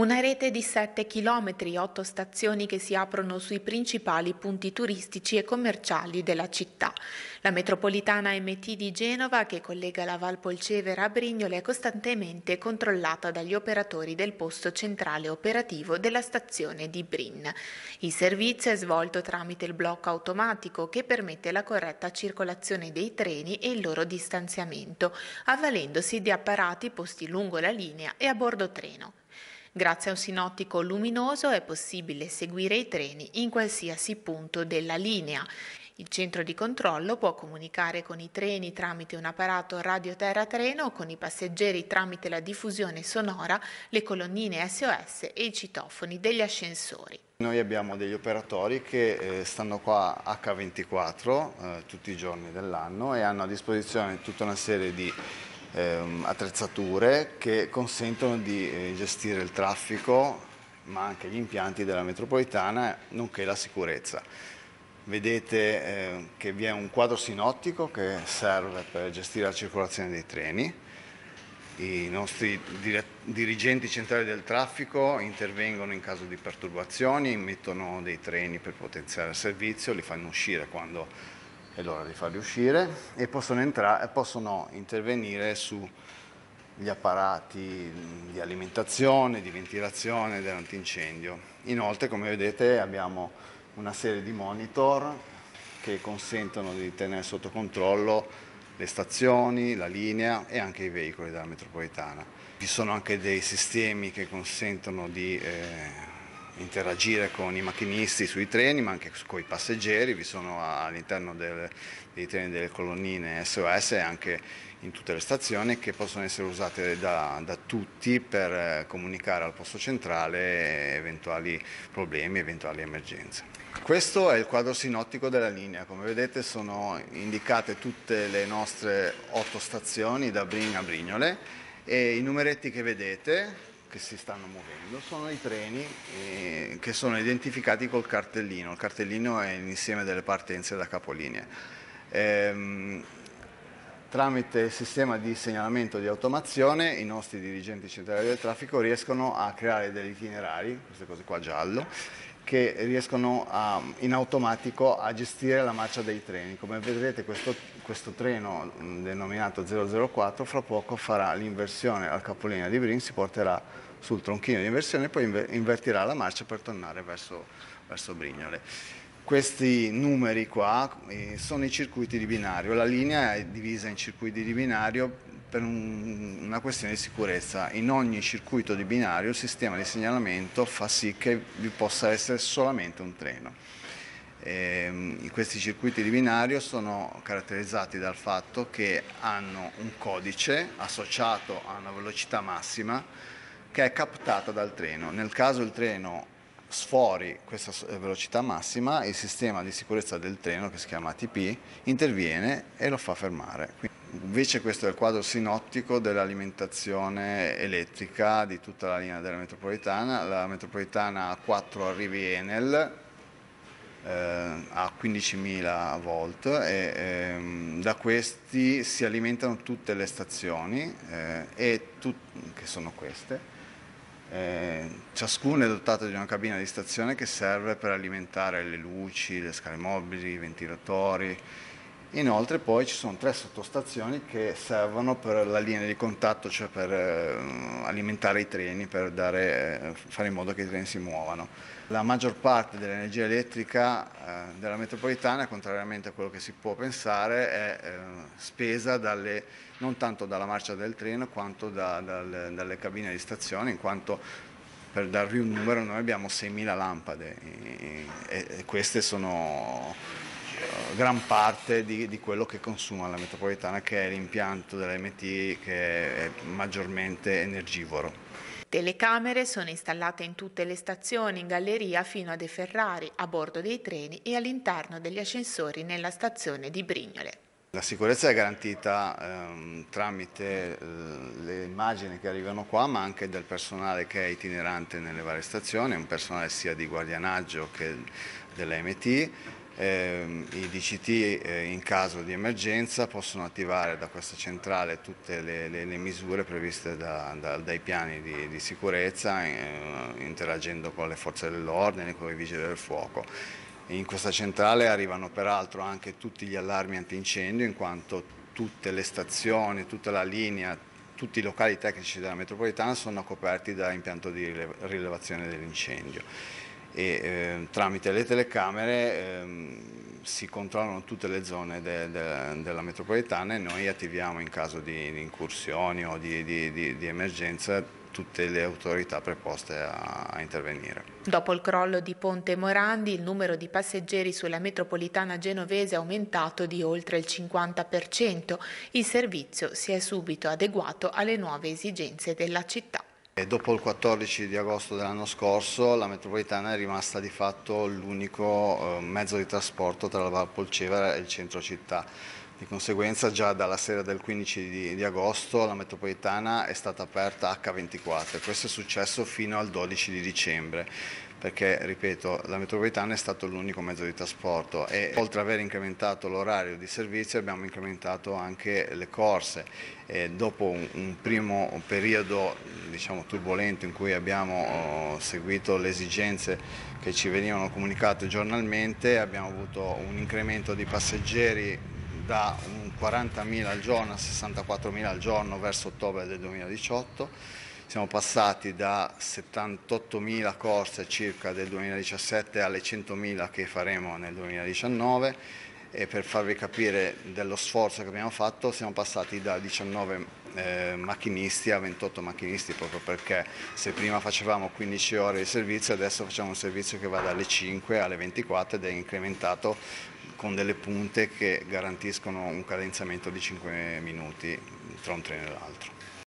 Una rete di 7 km, 8 stazioni che si aprono sui principali punti turistici e commerciali della città. La metropolitana MT di Genova, che collega la Val Polcevera a Brignole, è costantemente controllata dagli operatori del posto centrale operativo della stazione di Brin. Il servizio è svolto tramite il blocco automatico che permette la corretta circolazione dei treni e il loro distanziamento, avvalendosi di apparati posti lungo la linea e a bordo treno. Grazie a un sinottico luminoso è possibile seguire i treni in qualsiasi punto della linea. Il centro di controllo può comunicare con i treni tramite un apparato radioterra-treno o con i passeggeri tramite la diffusione sonora, le colonnine SOS e i citofoni degli ascensori. Noi abbiamo degli operatori che eh, stanno qua H24 eh, tutti i giorni dell'anno e hanno a disposizione tutta una serie di ehm, attrezzature che consentono di eh, gestire il traffico ma anche gli impianti della metropolitana nonché la sicurezza. Vedete eh, che vi è un quadro sinottico che serve per gestire la circolazione dei treni. I nostri dirigenti centrali del traffico intervengono in caso di perturbazioni, mettono dei treni per potenziare il servizio, li fanno uscire quando è l'ora di farli uscire e possono, entrare, possono intervenire sugli apparati di alimentazione, di ventilazione dell'antincendio. Inoltre, come vedete, abbiamo una serie di monitor che consentono di tenere sotto controllo le stazioni, la linea e anche i veicoli della metropolitana. Ci sono anche dei sistemi che consentono di eh, interagire con i macchinisti sui treni ma anche con i passeggeri, vi sono all'interno dei treni delle colonnine SOS e anche in tutte le stazioni che possono essere usate da, da tutti per eh, comunicare al posto centrale eventuali problemi, eventuali emergenze. Questo è il quadro sinottico della linea, come vedete sono indicate tutte le nostre otto stazioni da Brin a Brignole e i numeretti che vedete che si stanno muovendo sono i treni eh, che sono identificati col cartellino. Il cartellino è l'insieme delle partenze da capolinea. Ehm, tramite il sistema di segnalamento di automazione i nostri dirigenti centrali del traffico riescono a creare degli itinerari, queste cose qua giallo, che riescono a, in automatico a gestire la marcia dei treni. Come vedrete questo, questo treno denominato 004 fra poco farà l'inversione al capolinea di Brin, si porterà sul tronchino di inversione e poi invertirà la marcia per tornare verso, verso Brignole. Questi numeri qua eh, sono i circuiti di binario, la linea è divisa in circuiti di binario per un, una questione di sicurezza. In ogni circuito di binario il sistema di segnalamento fa sì che vi possa essere solamente un treno. Eh, questi circuiti di binario sono caratterizzati dal fatto che hanno un codice associato a una velocità massima che è captata dal treno. Nel caso il treno sfori questa velocità massima, il sistema di sicurezza del treno, che si chiama ATP, interviene e lo fa fermare. Invece questo è il quadro sinottico dell'alimentaziona elettrica di tutta la linea della metropolitana. La metropolitana ha quattro arrivi Enel, eh, a 15.000 volt e ehm, da questi si alimentano tutte le stazioni eh, e che sono queste. Eh, ciascuno è dotato di una cabina di stazione che serve per alimentare le luci, le scale mobili, i ventilatori, Inoltre poi ci sono tre sottostazioni che servono per la linea di contatto, cioè per eh, alimentare i treni, per dare, eh, fare in modo che i treni si muovano. La maggior parte dell'energia elettrica eh, della metropolitana, contrariamente a quello che si può pensare, è spesa dalle, non tanto dalla marcia del treno quanto da, dalle, dalle cabine di stazione, in quanto per darvi un numero noi abbiamo 6.000 lampade e queste sono gran parte di, di, quello che consuma la metropolitana che è l'impianto dell'MT che è maggiormente energivoro. Telecamere sono installate in tutte le stazioni, in galleria fino a De Ferrari, a bordo dei treni e all'interno degli ascensori nella stazione di Brignole. La sicurezza è garantita ehm, tramite eh, le immagini che arrivano qua, ma anche del personale che è itinerante nelle varie stazioni, un personale sia di guardianaggio che dell'MT, eh, i DCT eh, in caso di emergenza possono attivare da questa centrale tutte le, le, le misure previste da, da, dai piani di, di sicurezza eh, interagendo con le forze dell'ordine, con i vigili del fuoco. In questa centrale arrivano peraltro anche tutti gli allarmi antincendio in quanto tutte le stazioni, tutta la linea, tutti i locali tecnici della metropolitana sono coperti da impianto di rilevazione dell'incendio e eh, tramite le telecamere eh, si controllano tutte le zone de, de, della metropolitana e noi attiviamo in caso di, di incursioni o di, di, di emergenza tutte le autorità preposte a, a, intervenire. Dopo il crollo di Ponte Morandi il numero di passeggeri sulla metropolitana genovese è aumentato di oltre il 50%. Il servizio si è subito adeguato alle nuove esigenze della città. Dopo il 14 di agosto dell'anno scorso la metropolitana è rimasta di fatto l'unico eh, mezzo di trasporto tra la Valpolcevera e il centro città. Di conseguenza già dalla sera del 15 di, di, agosto la metropolitana è stata aperta H24 e questo è successo fino al 12 di dicembre perché, ripeto, la metropolitana è stato l'unico mezzo di trasporto e oltre ad aver incrementato l'orario di servizio abbiamo incrementato anche le corse e dopo un, un primo periodo diciamo, turbolento in cui abbiamo oh, seguito le esigenze che ci venivano comunicate giornalmente abbiamo avuto un incremento di passeggeri da 40.000 al giorno a 64.000 al giorno verso ottobre del 2018. Siamo passati da 78.000 corse circa del 2017 alle 100.000 che faremo nel 2019 e per farvi capire dello sforzo che abbiamo fatto siamo passati da 19 eh, macchinisti a 28 macchinisti proprio perché se prima facevamo 15 ore di servizio adesso facciamo un servizio che va dalle 5 alle 24 ed è incrementato con delle punte che garantiscono un cadenzamento di 5 minuti tra un treno e l'altro.